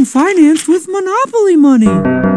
being financed with Monopoly money.